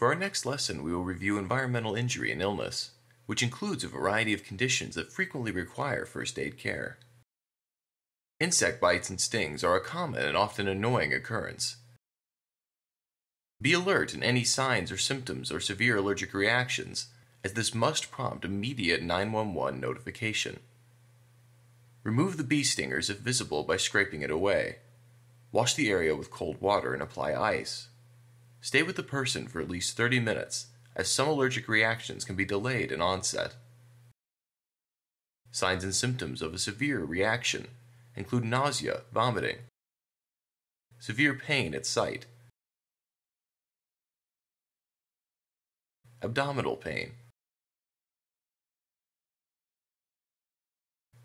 For our next lesson, we will review environmental injury and illness, which includes a variety of conditions that frequently require first aid care. Insect bites and stings are a common and often annoying occurrence. Be alert in any signs or symptoms or severe allergic reactions, as this must prompt immediate 911 notification. Remove the bee stingers if visible by scraping it away. Wash the area with cold water and apply ice. Stay with the person for at least 30 minutes, as some allergic reactions can be delayed in onset. Signs and symptoms of a severe reaction include nausea, vomiting, severe pain at site, abdominal pain,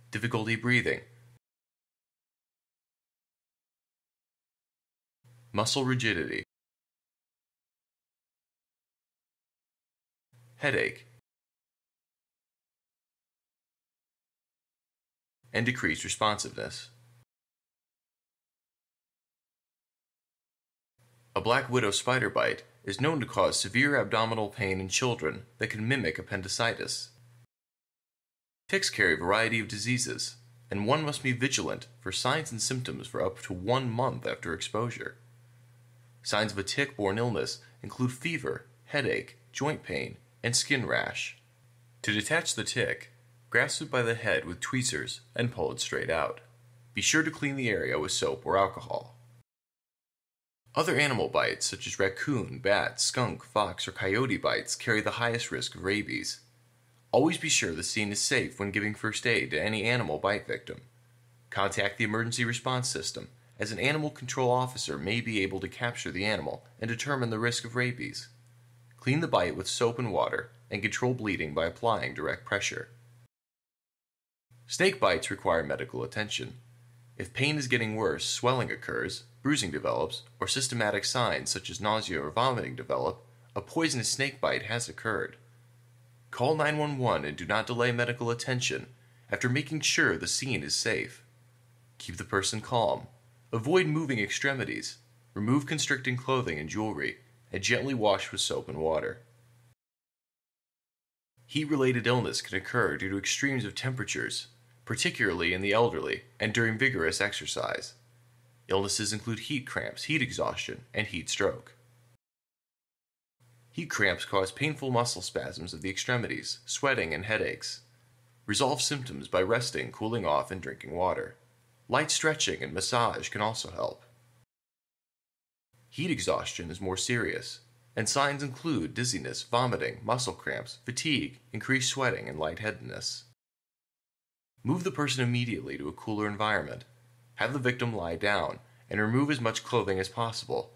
difficulty breathing, muscle rigidity, headache, and decreased responsiveness. A black widow spider bite is known to cause severe abdominal pain in children that can mimic appendicitis. Ticks carry a variety of diseases, and one must be vigilant for signs and symptoms for up to one month after exposure. Signs of a tick borne illness include fever, headache, joint pain, and skin rash. To detach the tick, grasp it by the head with tweezers and pull it straight out. Be sure to clean the area with soap or alcohol. Other animal bites, such as raccoon, bat, skunk, fox, or coyote bites, carry the highest risk of rabies. Always be sure the scene is safe when giving first aid to any animal bite victim. Contact the emergency response system, as an animal control officer may be able to capture the animal and determine the risk of rabies. Clean the bite with soap and water, and control bleeding by applying direct pressure. Snake bites require medical attention. If pain is getting worse, swelling occurs, bruising develops, or systematic signs such as nausea or vomiting develop, a poisonous snake bite has occurred. Call 911 and do not delay medical attention after making sure the scene is safe. Keep the person calm. Avoid moving extremities. Remove constricting clothing and jewelry, and gently wash with soap and water. Heat related illness can occur due to extremes of temperatures, particularly in the elderly and during vigorous exercise. Illnesses include heat cramps, heat exhaustion, and heat stroke. Heat cramps cause painful muscle spasms of the extremities, sweating, and headaches. Resolve symptoms by resting, cooling off, and drinking water. Light stretching and massage can also help. Heat exhaustion is more serious, and signs include dizziness, vomiting, muscle cramps, fatigue, increased sweating, and lightheadedness. Move the person immediately to a cooler environment have the victim lie down, and remove as much clothing as possible.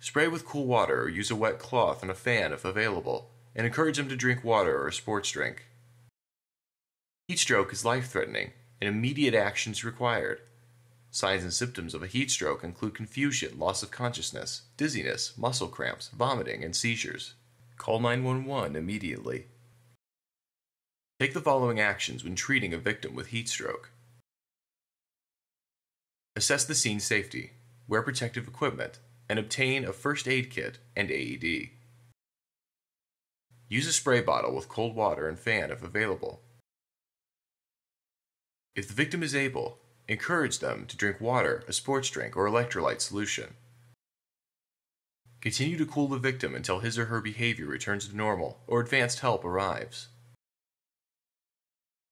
Spray with cool water or use a wet cloth and a fan if available, and encourage them to drink water or a sports drink. Heat stroke is life threatening, and immediate action is required. Signs and symptoms of a heat stroke include confusion, loss of consciousness, dizziness, muscle cramps, vomiting, and seizures. Call 911 immediately. Take the following actions when treating a victim with heat stroke. Assess the scene safety, wear protective equipment, and obtain a first aid kit and AED. Use a spray bottle with cold water and fan if available. If the victim is able, encourage them to drink water, a sports drink, or electrolyte solution. Continue to cool the victim until his or her behavior returns to normal or advanced help arrives.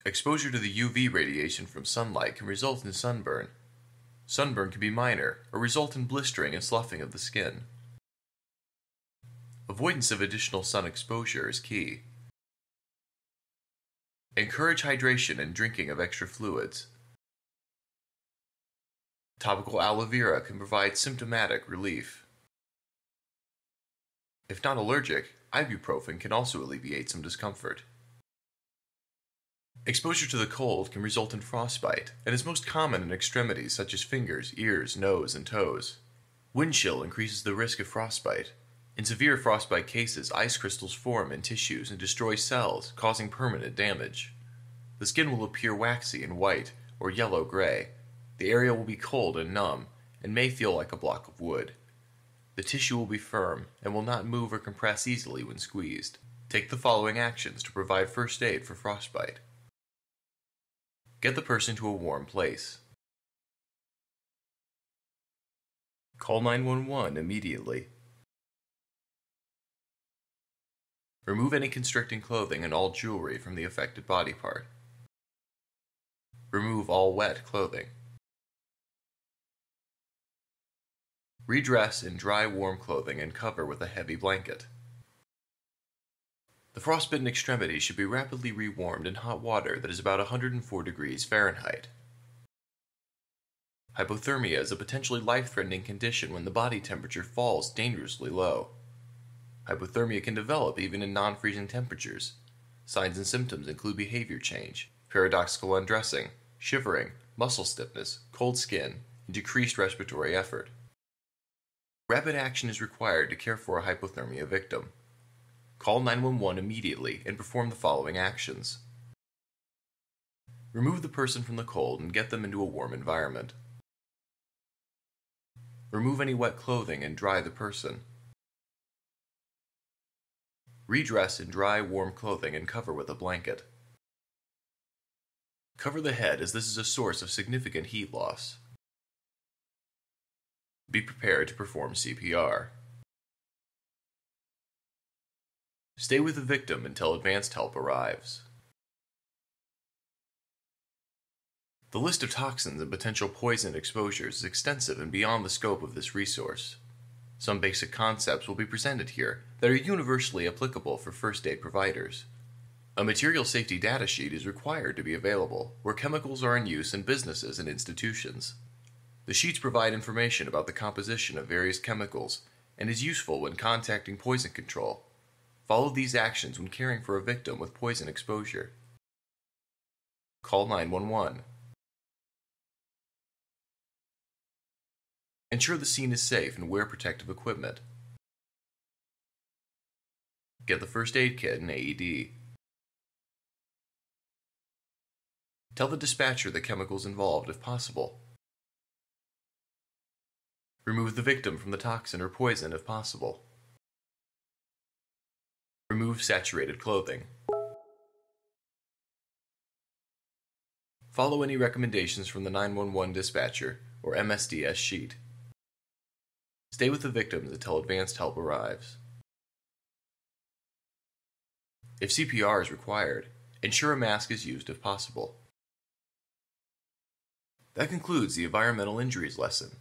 Exposure to the UV radiation from sunlight can result in sunburn, Sunburn can be minor or result in blistering and sloughing of the skin. Avoidance of additional sun exposure is key. Encourage hydration and drinking of extra fluids. Topical aloe vera can provide symptomatic relief. If not allergic, ibuprofen can also alleviate some discomfort. Exposure to the cold can result in frostbite and is most common in extremities such as fingers, ears, nose, and toes. Wind chill increases the risk of frostbite. In severe frostbite cases, ice crystals form in tissues and destroy cells, causing permanent damage. The skin will appear waxy and white or yellow gray. The area will be cold and numb and may feel like a block of wood. The tissue will be firm and will not move or compress easily when squeezed. Take the following actions to provide first aid for frostbite. Get the person to a warm place. Call 911 immediately. Remove any constricting clothing and all jewelry from the affected body part. Remove all wet clothing. Redress in dry warm clothing and cover with a heavy blanket. The frostbitten extremity should be rapidly rewarmed in hot water that is about 104 degrees Fahrenheit. Hypothermia is a potentially life-threatening condition when the body temperature falls dangerously low. Hypothermia can develop even in non-freezing temperatures. Signs and symptoms include behavior change, paradoxical undressing, shivering, muscle stiffness, cold skin, and decreased respiratory effort. Rapid action is required to care for a hypothermia victim. Call 911 immediately and perform the following actions. Remove the person from the cold and get them into a warm environment. Remove any wet clothing and dry the person. Redress in dry, warm clothing and cover with a blanket. Cover the head as this is a source of significant heat loss. Be prepared to perform CPR. Stay with the victim until advanced help arrives. The list of toxins and potential poison exposures is extensive and beyond the scope of this resource. Some basic concepts will be presented here that are universally applicable for first aid providers. A material safety data sheet is required to be available where chemicals are in use in businesses and institutions. The sheets provide information about the composition of various chemicals and is useful when contacting poison control. Follow these actions when caring for a victim with poison exposure. Call 911. Ensure the scene is safe and wear protective equipment. Get the first aid kit and AED. Tell the dispatcher the chemicals involved if possible. Remove the victim from the toxin or poison if possible. Remove saturated clothing. Follow any recommendations from the 911 dispatcher or MSDS sheet. Stay with the victims until advanced help arrives. If CPR is required, ensure a mask is used if possible. That concludes the environmental injuries lesson.